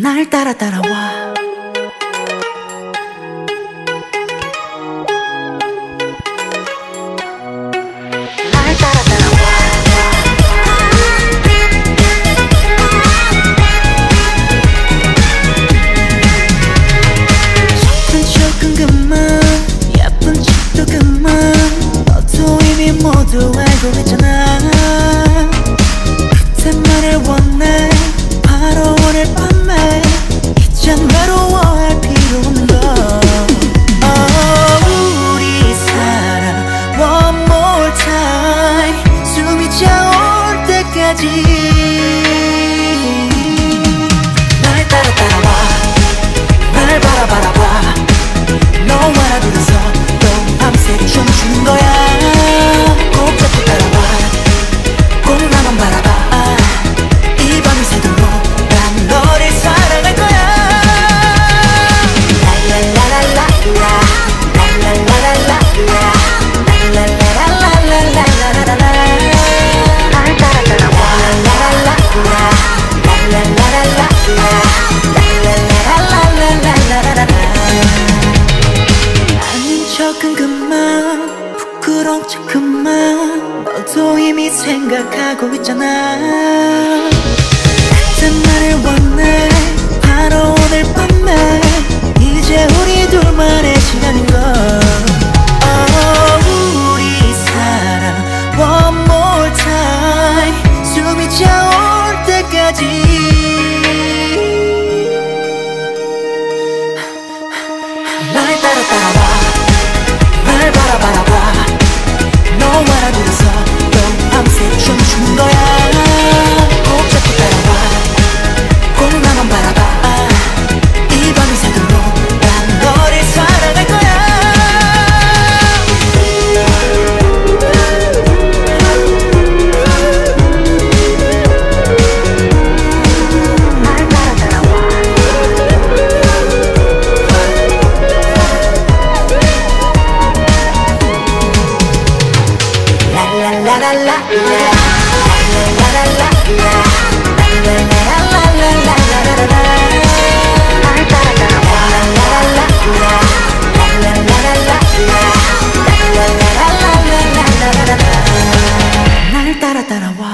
날 따라 따라와. 记忆 부끄러운 척만 너도 이미 생각하고 있잖아. 같은 날을 원해. 바로 오늘 밤에 이제 우리 둘만의 시간인 걸 oh, 우리 사랑 one more time. 숨이 차올 때까지. 날 따라 따라와.